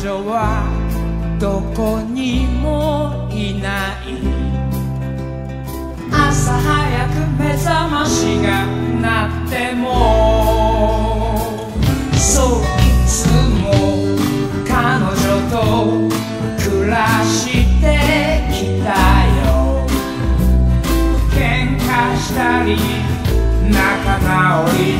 女はどこにもいない。朝早く目覚ましが鳴っても。そういつも彼女と暮らしてきたよ。喧嘩したり仲直り。